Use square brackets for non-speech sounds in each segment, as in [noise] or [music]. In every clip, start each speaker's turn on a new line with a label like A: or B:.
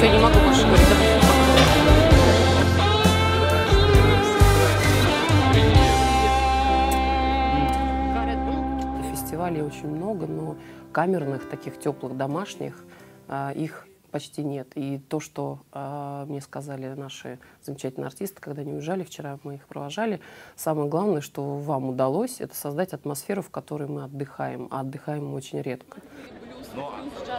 A: все, не могу больше говорить. Фестивалей очень много, но камерных, таких теплых, домашних, а, их почти нет. И то, что э, мне сказали наши замечательные артисты, когда они уезжали, вчера мы их провожали, самое главное, что вам удалось, это создать атмосферу, в которой мы отдыхаем, а отдыхаем мы очень редко.
B: Но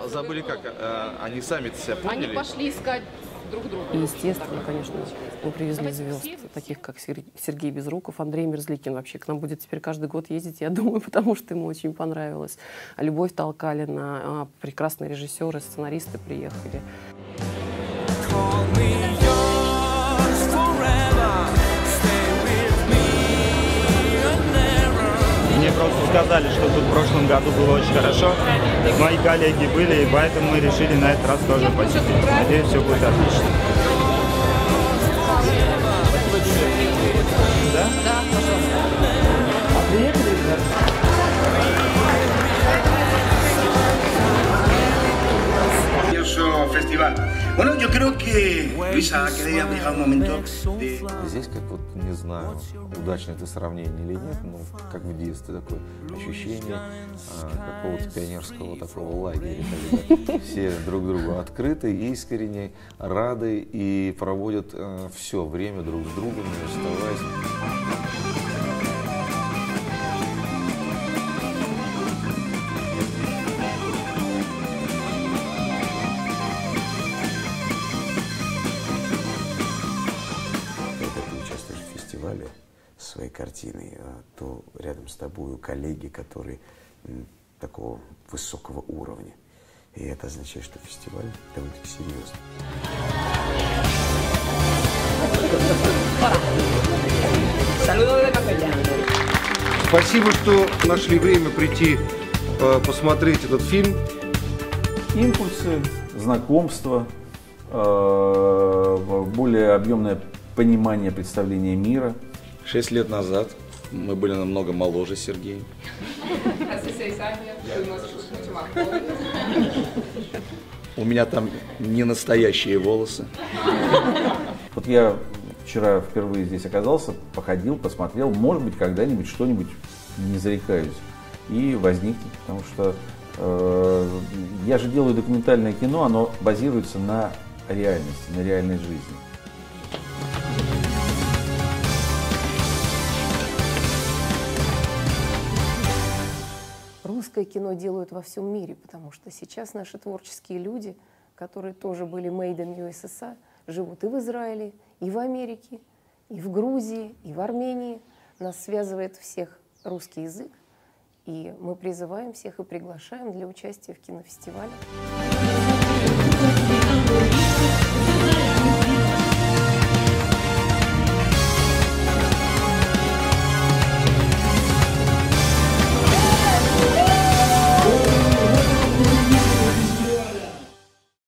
B: забыли как, э, они сами себя поняли?
C: Они пошли искать друг друга.
A: И, естественно, конечно, мы привезли звезд, таких как Сергей Безруков, Андрей Мерзликин вообще к нам будет теперь каждый год ездить, я [laughs] думаю, потому что ему очень понравилось. Любовь Толкалина, а, прекрасные режиссеры, сценаристы приехали.
D: Сказали, что тут в прошлом году было очень хорошо. Мои коллеги были, и поэтому мы решили на этот раз тоже посетить. Надеюсь, все будет отлично. Да?
C: Да,
E: festival. Bueno, yo creo que, Luisa, que ya llegado un momento de...
B: Здесь как вот, не знаю, удачное это сравнение или нет, но как в детстве такое ощущение а, какого-то пионерского такого лагеря, когда все друг другу открыты, искренне, рады и проводят а, все время друг с другом, не расставаясь.
F: Своей картиной, а то рядом с тобой коллеги, которые такого высокого уровня. И это означает, что фестиваль довольно-таки серьезный.
G: Спасибо, что нашли время прийти э, посмотреть этот фильм.
H: Импульсы, знакомства, э, более объемное понимание представления мира.
B: Шесть лет назад мы были намного моложе Сергея. У меня там не настоящие волосы.
H: Вот я вчера впервые здесь оказался, походил, посмотрел, может быть, когда-нибудь что-нибудь не зарекаюсь. И возникнет, потому что э, я же делаю документальное кино, оно базируется на реальности, на реальной жизни.
I: Русское кино делают во всем мире, потому что сейчас наши творческие люди, которые тоже были in USSR, живут и в Израиле, и в Америке, и в Грузии, и в Армении. Нас связывает всех русский язык, и мы призываем всех и приглашаем для участия в кинофестивале.